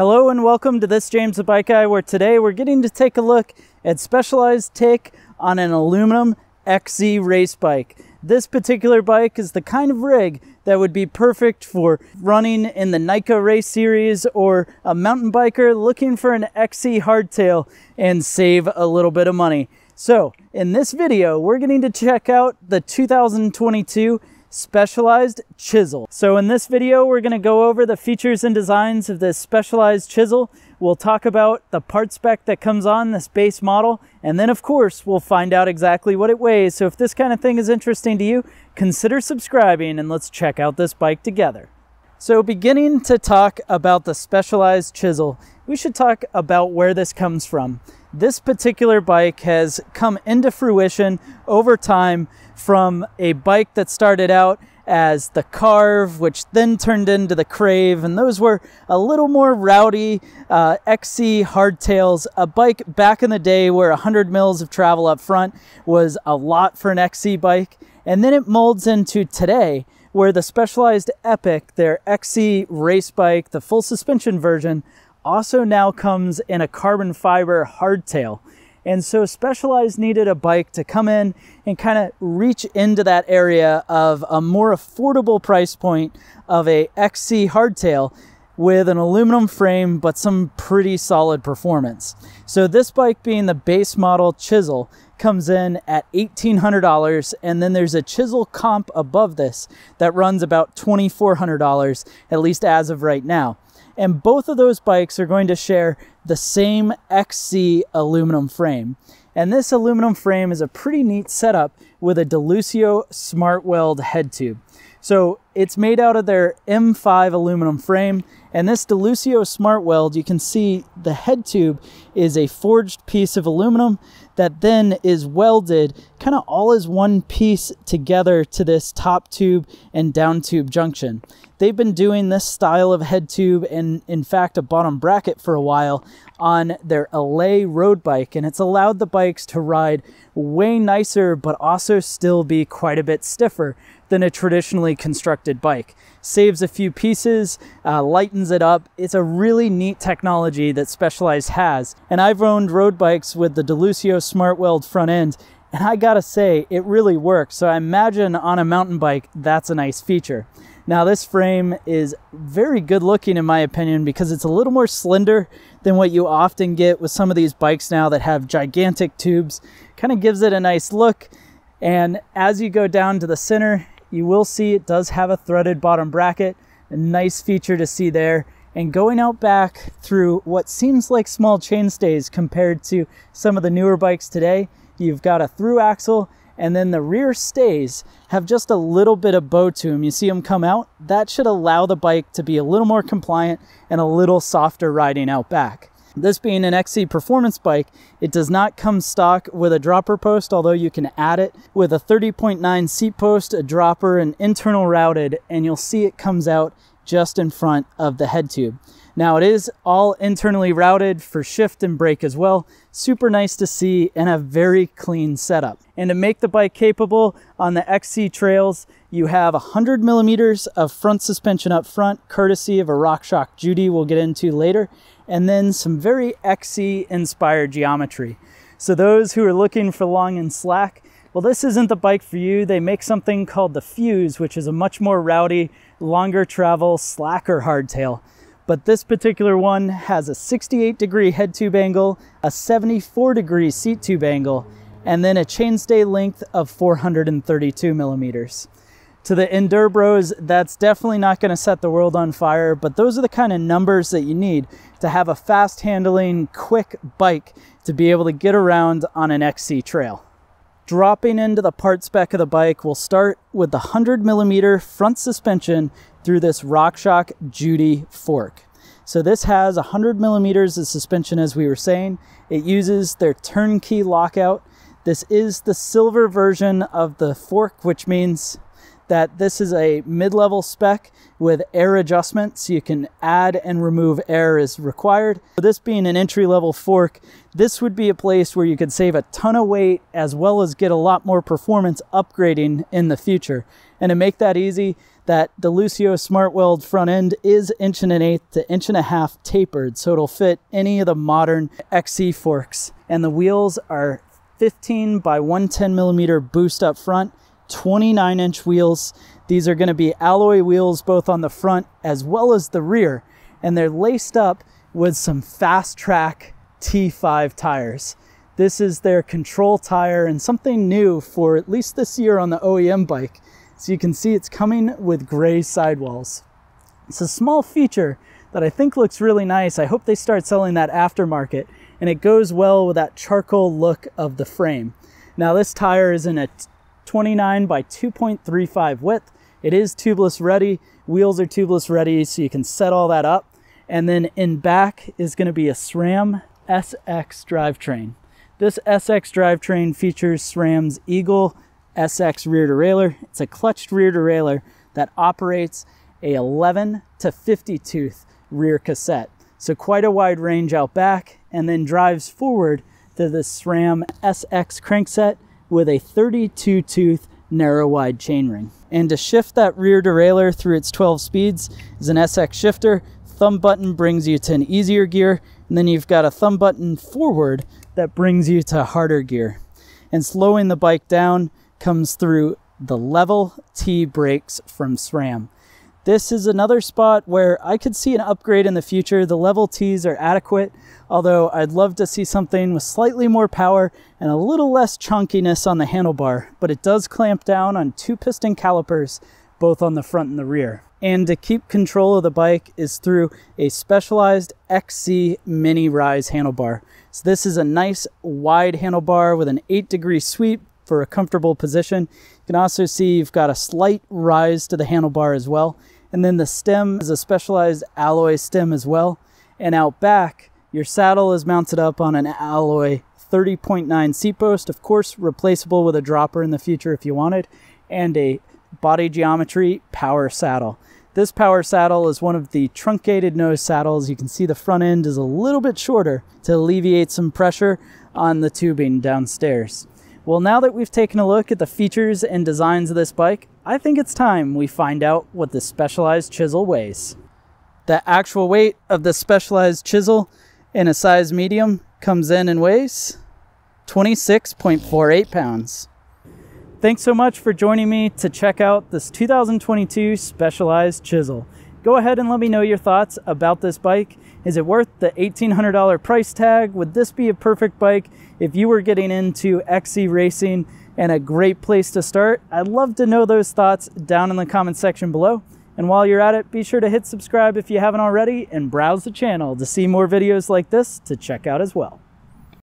Hello and welcome to this James the Bike Guy where today we're getting to take a look at Specialized take on an aluminum XC race bike. This particular bike is the kind of rig that would be perfect for running in the NICA race series or a mountain biker looking for an XC hardtail and save a little bit of money. So in this video, we're getting to check out the 2022 Specialized Chisel. So in this video, we're gonna go over the features and designs of this Specialized Chisel. We'll talk about the part spec that comes on this base model. And then of course, we'll find out exactly what it weighs. So if this kind of thing is interesting to you, consider subscribing and let's check out this bike together. So beginning to talk about the Specialized Chisel, we should talk about where this comes from. This particular bike has come into fruition over time from a bike that started out as the Carve, which then turned into the Crave, and those were a little more rowdy uh, XC hardtails. A bike back in the day where 100 mils of travel up front was a lot for an XC bike, and then it molds into today where the Specialized Epic, their XC race bike, the full suspension version, also now comes in a carbon fiber hardtail. And so Specialized needed a bike to come in and kind of reach into that area of a more affordable price point of a XC hardtail with an aluminum frame but some pretty solid performance. So this bike being the base model Chisel comes in at $1,800 and then there's a Chisel comp above this that runs about $2,400 at least as of right now. And both of those bikes are going to share the same XC aluminum frame. And this aluminum frame is a pretty neat setup with a D'Aluisio Smart Weld head tube. So it's made out of their M5 aluminum frame. And this D'Aluisio Smart Weld, you can see the head tube is a forged piece of aluminum that then is welded kind of all as one piece together to this top tube and down tube junction. They've been doing this style of head tube and in fact a bottom bracket for a while on their Allez road bike and it's allowed the bikes to ride way nicer but also still be quite a bit stiffer than a traditionally constructed bike. Saves a few pieces, uh, lightens it up. It's a really neat technology that Specialized has. And I've owned road bikes with the D'Aluisio Smart Weld front end and I gotta say, it really works. So I imagine on a mountain bike, that's a nice feature. Now this frame is very good looking in my opinion because it's a little more slender than what you often get with some of these bikes now that have gigantic tubes. Kind of gives it a nice look. And as you go down to the center, you will see it does have a threaded bottom bracket. A nice feature to see there. And going out back through what seems like small chainstays compared to some of the newer bikes today, you've got a through axle and then the rear stays have just a little bit of bow to them. You see them come out? That should allow the bike to be a little more compliant and a little softer riding out back. This being an XC performance bike, it does not come stock with a dropper post, although you can add it with a 30.9 seat post, a dropper, and internal routed, and you'll see it comes out just in front of the head tube. Now it is all internally routed for shift and brake as well. Super nice to see and a very clean setup. And to make the bike capable on the XC trails, you have 100 millimeters of front suspension up front, courtesy of a RockShox Judy we'll get into later, and then some very XC inspired geometry. So those who are looking for long and slack, well, this isn't the bike for you. They make something called the Fuse, which is a much more rowdy, longer travel, slacker hardtail but this particular one has a 68 degree head tube angle, a 74 degree seat tube angle, and then a chainstay length of 432 millimeters. To the Endurbros, that's definitely not going to set the world on fire, but those are the kind of numbers that you need to have a fast handling, quick bike to be able to get around on an XC trail. Dropping into the part spec of the bike, we'll start with the 100 millimeter front suspension through this RockShox Judy fork. So this has 100 millimeters of suspension as we were saying. It uses their turnkey lockout. This is the silver version of the fork, which means that this is a mid-level spec with air adjustment so you can add and remove air as required. For this being an entry-level fork, this would be a place where you could save a ton of weight as well as get a lot more performance upgrading in the future. And to make that easy, that the D'Aluisio Smartweld front end is inch and an eighth to inch and a half tapered, so it'll fit any of the modern XC forks. And the wheels are 15 by 110 millimeter boost up front, 29 inch wheels. These are going to be alloy wheels both on the front as well as the rear, and they're laced up with some Fast Trak T5 tires. This is their control tire and something new for at least this year on the OEM bike. So you can see it's coming with gray sidewalls. It's a small feature that I think looks really nice. I hope they start selling that aftermarket and it goes well with that charcoal look of the frame. Now this tire is in a 29 by 2.35 width. It is tubeless ready. Wheels are tubeless ready so you can set all that up. And then in back is going to be a SRAM SX drivetrain. This SX drivetrain features SRAM's Eagle SX rear derailleur. It's a clutched rear derailleur that operates a 11 to 50 tooth rear cassette. So quite a wide range out back and then drives forward to the SRAM SX crankset with a 32 tooth narrow wide chainring. And to shift that rear derailleur through its 12 speeds is an SX shifter. Thumb button brings you to an easier gear, and then you've got a thumb button forward that brings you to harder gear. And slowing the bike down comes through the level T brakes from SRAM. This is another spot where I could see an upgrade in the future. The level Ts are adequate, although I'd love to see something with slightly more power and a little less chunkiness on the handlebar, but it does clamp down on two piston calipers, both on the front and the rear. And to keep control of the bike is through a specialized XC Mini Rise handlebar. So this is a nice wide handlebar with an 8 degree sweep for a comfortable position. You can also see you've got a slight rise to the handlebar as well. And then the stem is a specialized alloy stem as well. And out back, your saddle is mounted up on an alloy 30.9 seat post, of course, replaceable with a dropper in the future if you wanted, and a body geometry power saddle. This power saddle is one of the truncated nose saddles. You can see the front end is a little bit shorter to alleviate some pressure on the tubing downstairs. Well, now that we've taken a look at the features and designs of this bike, I think it's time we find out what the Specialized chisel weighs. The actual weight of the Specialized chisel in a size medium comes in and weighs 26.48 pounds. Thanks so much for joining me to check out this 2022 Specialized chisel. Go ahead and let me know your thoughts about this bike. Is it worth the $1,800 price tag? Would this be a perfect bike if you were getting into XC racing and a great place to start? I'd love to know those thoughts down in the comment section below. And while you're at it, be sure to hit subscribe if you haven't already and browse the channel to see more videos like this to check out as well.